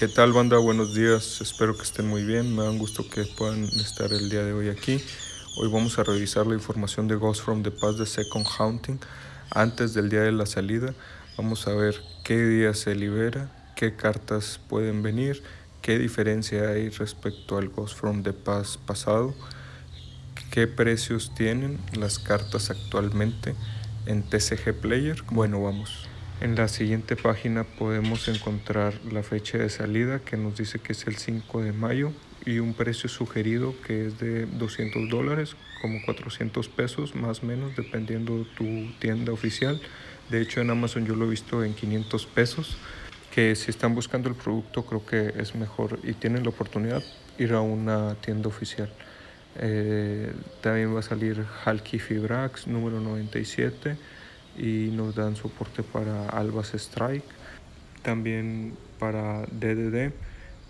¿Qué tal banda? Buenos días, espero que estén muy bien, me da un gusto que puedan estar el día de hoy aquí. Hoy vamos a revisar la información de Ghost from the Past de Second Haunting antes del día de la salida. Vamos a ver qué día se libera, qué cartas pueden venir, qué diferencia hay respecto al Ghost from the Past pasado, qué precios tienen las cartas actualmente en TCG Player. Bueno, vamos. En la siguiente página podemos encontrar la fecha de salida que nos dice que es el 5 de mayo y un precio sugerido que es de 200 dólares, como 400 pesos más o menos, dependiendo de tu tienda oficial. De hecho en Amazon yo lo he visto en 500 pesos, que si están buscando el producto creo que es mejor y tienen la oportunidad ir a una tienda oficial. Eh, también va a salir Halki Fibrax número 97 y nos dan soporte para Albas Strike, también para DDD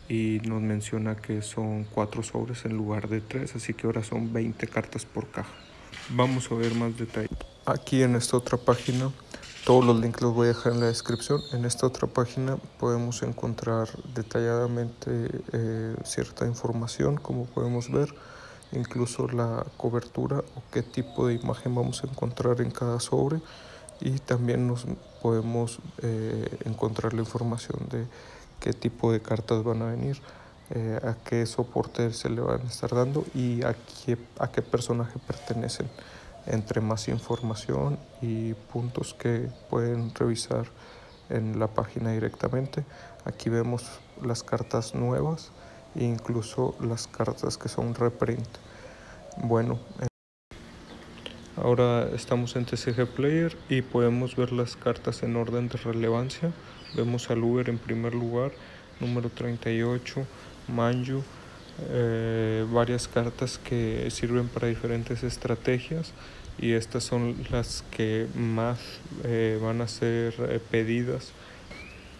y nos menciona que son cuatro sobres en lugar de tres, así que ahora son 20 cartas por caja. Vamos a ver más detalles. Aquí en esta otra página, todos los links los voy a dejar en la descripción. En esta otra página podemos encontrar detalladamente eh, cierta información, como podemos ver, incluso la cobertura o qué tipo de imagen vamos a encontrar en cada sobre y también nos podemos eh, encontrar la información de qué tipo de cartas van a venir, eh, a qué soporte se le van a estar dando y a qué, a qué personaje pertenecen. Entre más información y puntos que pueden revisar en la página directamente, aquí vemos las cartas nuevas e incluso las cartas que son reprint. Bueno, Ahora estamos en TCG Player y podemos ver las cartas en orden de relevancia. Vemos al Uber en primer lugar, número 38, Manju, eh, varias cartas que sirven para diferentes estrategias y estas son las que más eh, van a ser eh, pedidas.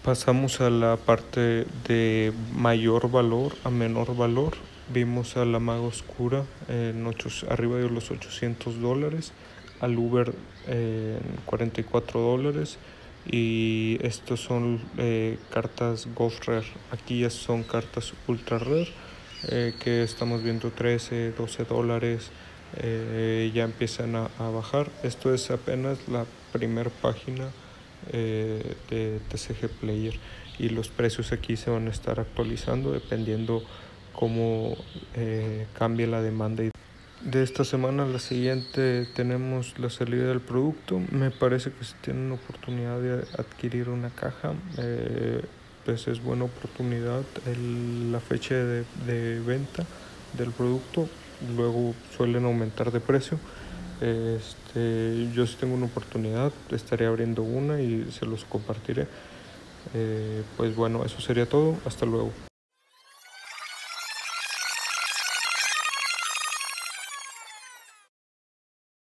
Pasamos a la parte de mayor valor a menor valor Vimos a la Maga Oscura en arriba de los 800 dólares, al Uber en 44 dólares y estos son eh, cartas Ghost Rare. Aquí ya son cartas Ultra Rare eh, que estamos viendo 13, 12 dólares. Eh, ya empiezan a, a, bajar. Esto es apenas la primera página de TCG Player y los precios aquí se van a estar actualizando dependiendo cómo eh, cambia la demanda. De esta semana a la siguiente tenemos la salida del producto. Me parece que si tienen oportunidad de adquirir una caja, eh, pues es buena oportunidad. la fecha de, de, venta del producto luego suelen aumentar de precio. Este, yo si tengo una oportunidad estaré abriendo una y se los compartiré. Eh, pues bueno, eso sería todo. Hasta luego.